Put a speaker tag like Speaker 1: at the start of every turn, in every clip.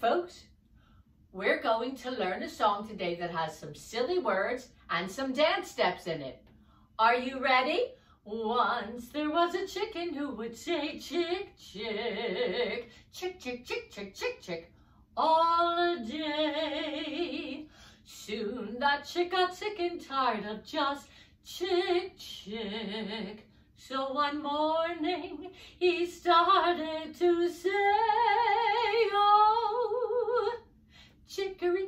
Speaker 1: folks. We're going to learn a song today that has some silly words and some dance steps in it. Are you ready? Once there was a chicken who would say chick, chick, chick, chick, chick, chick, chick, chick, all day. Soon that chick got sick and tired of just chick, chick. So one morning he started to say,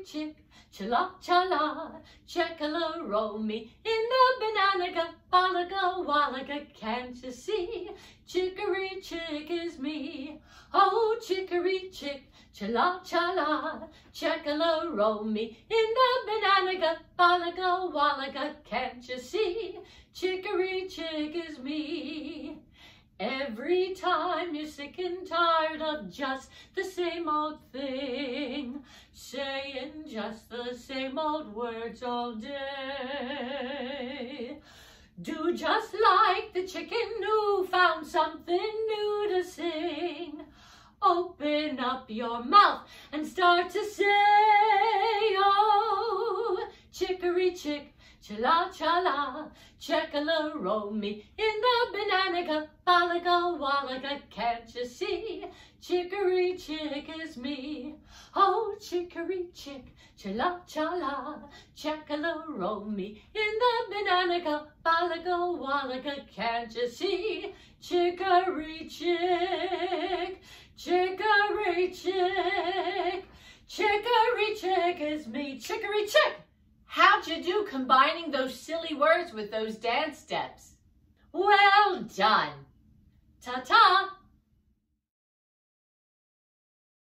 Speaker 1: chick, chala chala, checkala roll me in the banana balaga wallaga, can't you see? Chicory chick is me. Oh, chicory chick, chala chala, checkala roll me in the banana balaga wallaga, can't you see? Chicory chick is me. Every time you're sick and tired of just the same old thing, saying just the same old words all day. Do just like the chicken who found something new to sing. Open up your mouth and start to say, oh, chicory chick, Chala chala, checkala roll me in the banana balaga wallaga, can't you see? Chicory chick is me. Chicory chick, chala chala, me in the banana balaga wallaga, can't you see? Chicory chick, chicory chick, chicory chick is me. Chicory chick. How'd you do combining those silly words with those dance steps? Well done. Ta-ta.